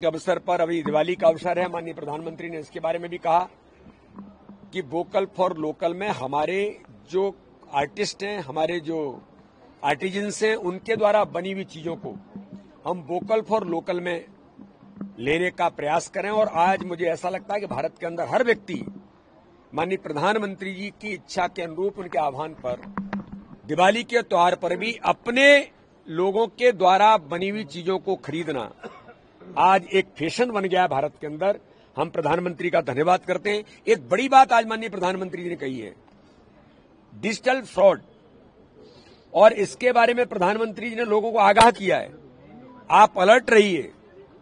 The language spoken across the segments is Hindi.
अवसर पर अभी दिवाली का अवसर है। माननीय प्रधानमंत्री ने इसके बारे में भी कहा कि वोकल फॉर लोकल में हमारे जो आर्टिस्ट हैं, हमारे जो आर्टिजन्स हैं, उनके द्वारा बनी हुई चीज़ों को हम वोकल फॉर लोकल में लेने का प्रयास करें। और आज मुझे ऐसा लगता है कि भारत के अंदर हर व्यक्ति, माननीय प्रधानमंत्री जी की इच्छा के अनुरूप उनके आह्वान पर दिवाली के त्योहार पर भी अपने लोगों के द्वारा बनी हुई चीज़ों को खरीदना आज एक फ़ैशन बन गया है भारत के अंदर। हम प्रधानमंत्री का धन्यवाद करते हैं। एक बड़ी बात आज माननीय प्रधानमंत्री जी ने कही है। Digital fraud. और इसके बारे में प्रधानमंत्री जी ने लोगों को आगाह किया है। आप अलर्ट रहिए,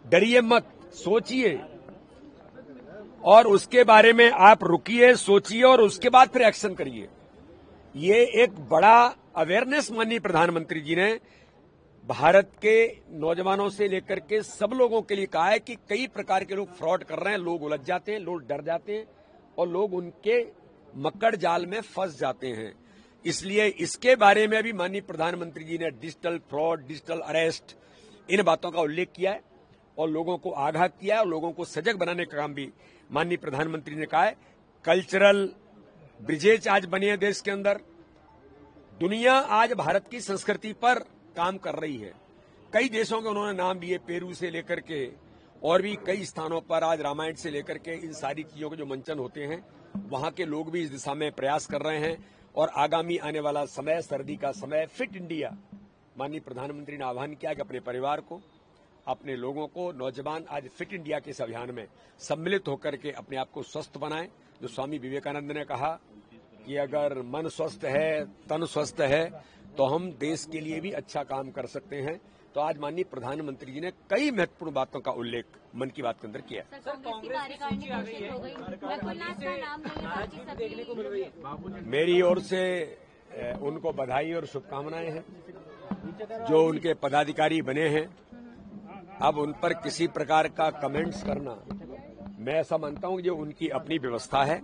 डरिए मत, सोचिए। और उसके बारे में आप रुकिए, सोचिए और उसके बाद फिर एक्शन करिए। ये एक बड़ा अवेयरनेस माननीय प्रधानमंत्री जी ने भारत के नौजवानों से लेकर के सब लोगों के लिए कहा है कि कई प्रकार के लोग फ्रॉड कर रहे हैं, लोग उलझ जाते हैं, लोग डर जाते हैं और लोग उनके मक्कड़ जाल में फंस जाते हैं। इसलिए इसके बारे में भी माननीय प्रधानमंत्री जी ने डिजिटल फ्रॉड, डिजिटल अरेस्ट, इन बातों का उल्लेख किया है और लोगों को आगाह किया है और लोगों को सजग बनाने का काम भी माननीय प्रधानमंत्री ने कहा है। कल्चरल ब्रिजेज आज बने हैं देश के अंदर। दुनिया आज भारत की संस्कृति पर काम कर रही है। कई देशों के उन्होंने नाम लिए पेरू से लेकर के, और भी कई स्थानों पर आज रामायण से लेकर के इन सारी चीज़ों के जो मंचन होते हैं, वहाँ के लोग भी इस दिशा में प्रयास कर रहे हैं, और आगामी आने वाला समय, सर्दी का समय, फिट इंडिया। माननीय प्रधानमंत्री ने आह्वान किया कि अपने परिवार को, अपने लोगों को, नौजवान आज फिट इंडिया के इस अभियान में सम्मिलित होकर के अपने आप को स्वस्थ बनाएँ, जो स्वामी विवेकानंद ने कहा कि अगर मन स्वस्थ है तन स्वस्थ है तो हम देश के लिए भी अच्छा काम कर सकते हैं। तो आज माननीय प्रधानमंत्री जी ने कई महत्वपूर्ण बातों का उल्लेख मन की बात के अंदर किया सर कांग्रेस की कार्यकारिणी घोषित हो गई। रघुनाथ का नाम नहीं है बाकी सभी देखने को मिल रही है। मेरी ओर से उनको बधाई और शुभकामनाएँ हैं। जो उनके पदाधिकारी बने हैं अब उन पर किसी प्रकार का कमेंट्स करना मैं ऐसा मानता हूँ कि जो उनकी अपनी व्यवस्था है।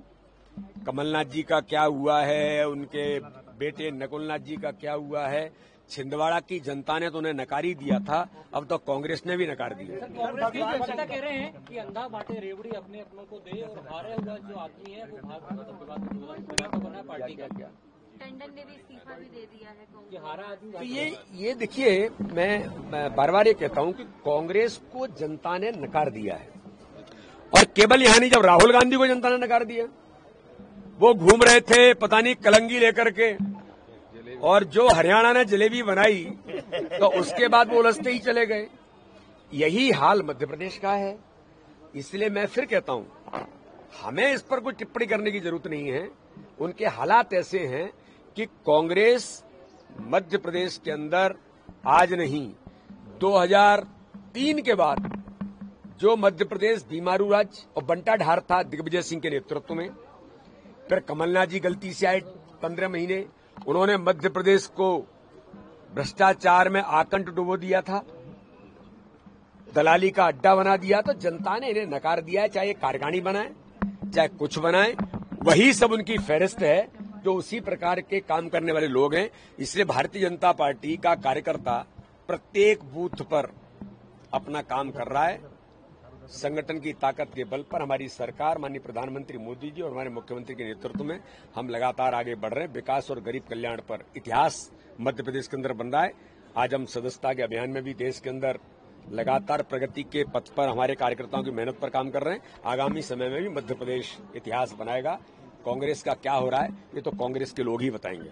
कमलनाथ जी का क्या हुआ है? उनके बेटे नकुलनाथ जी का क्या हुआ है? छिंदवाड़ा की जनता ने तो उन्हें नकार ही दिया था अब तो कांग्रेस ने भी नकार दिया। कांग्रेस कह रहे हैं कि अंधा बांटे रेवड़ी अपने अपनों को दे और हारे हुआ जो आदमी है वो भाग मतलब विवाद विवाद को बना पार्टी का। क्या टंडन ने भी इस्तीफा भी दे दिया है कांग्रेस तो ये ये देखिए मैं, मैं बार बार ये कहता हूँ कि कांग्रेस को जनता ने नकार दिया है। और केवल यहाँ नहीं जब राहुल गांधी को जनता ने नकार दिया। वो घूम रहे थे, पता नहीं कलंगी लेकर के। और जो हरियाणा ने जलेबी बनाई तो उसके बाद वो उलझते ही चले गए। यही हाल मध्य प्रदेश का है। इसलिए मैं फिर कहता हूँ, हमें इस पर कोई टिप्पणी करने की ज़रूरत नहीं है। उनके हालात ऐसे हैं कि कांग्रेस मध्य प्रदेश के अंदर आज नहीं 2003 के बाद जो मध्य प्रदेश बीमारू राज्य और बंटा ढार था दिग्विजय सिंह के नेतृत्व में फिर कमलनाथ जी गलती से आए पंद्रह महीने। उन्होंने मध्य प्रदेश को भ्रष्टाचार में आकंठ डुबो दिया था। दलाली का अड्डा बना दिया तो जनता ने इन्हें नकार दिया है, चाहे कारगानी बनाए, चाहे कुछ बनाए। वही सब उनकी फहरिस्त है, जो उसी प्रकार के काम करने वाले लोग हैं। इसलिए भारतीय जनता पार्टी का कार्यकर्ता प्रत्येक बूथ पर अपना काम कर रहा है। संगठन की ताकत के बल पर हमारी सरकार, माननीय प्रधानमंत्री मोदी जी और हमारे मुख्यमंत्री के नेतृत्व में हम लगातार आगे बढ़ रहे हैं। विकास और गरीब कल्याण पर इतिहास मध्य प्रदेश के अंदर बन रहा है। आज हम सदस्यता के अभियान में भी देश के अंदर लगातार प्रगति के पथ पर हमारे कार्यकर्ताओं की मेहनत पर काम कर रहे हैं। आगामी समय में भी मध्य प्रदेश इतिहास बनाएगा। कांग्रेस का क्या हो रहा है, ये तो कांग्रेस के लोग ही बताएँगे।